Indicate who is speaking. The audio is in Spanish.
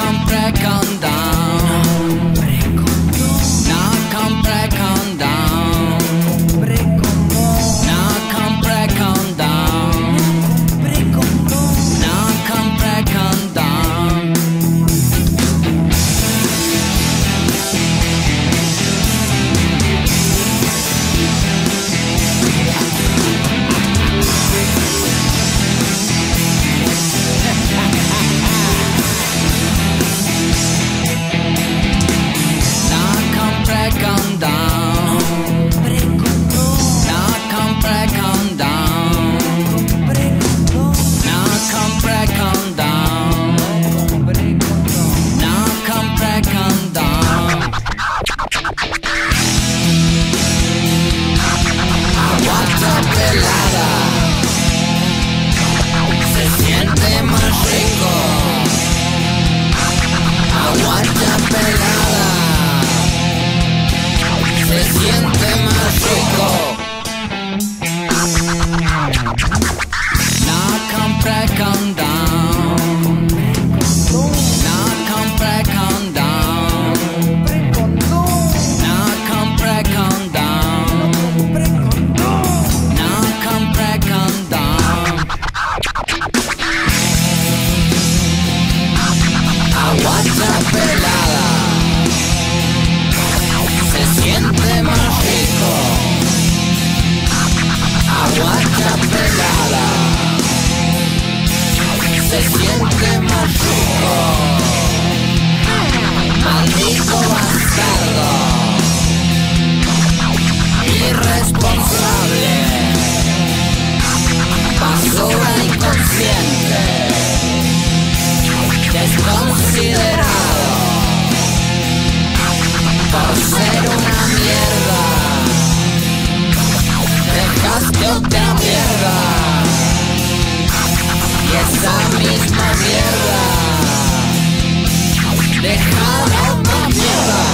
Speaker 1: come back on down. Se siente más. Maldito bastardo. Irresponsable. Basura inconsciente. Desconsiderado. Por ser una mierda. Dejaste otra esa misma mierda. Deja la otra mierda.